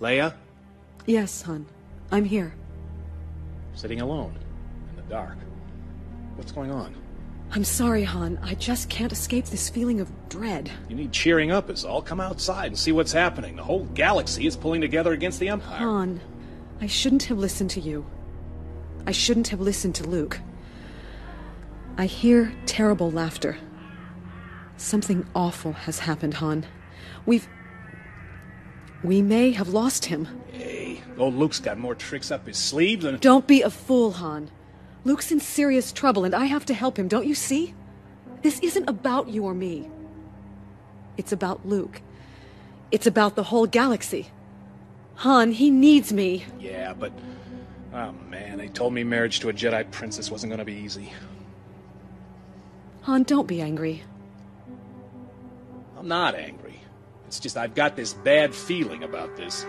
Leia? Yes, Han. I'm here. Sitting alone, in the dark. What's going on? I'm sorry, Han. I just can't escape this feeling of dread. You need cheering up is all. Come outside and see what's happening. The whole galaxy is pulling together against the Empire. Han, I shouldn't have listened to you. I shouldn't have listened to Luke. I hear terrible laughter. Something awful has happened, Han. We've. We may have lost him. Hey, old Luke's got more tricks up his sleeve than. Don't be a fool, Han. Luke's in serious trouble, and I have to help him, don't you see? This isn't about you or me. It's about Luke. It's about the whole galaxy. Han, he needs me. Yeah, but. Oh man, they told me marriage to a Jedi princess wasn't gonna be easy. Han, don't be angry. I'm not angry. It's just I've got this bad feeling about this.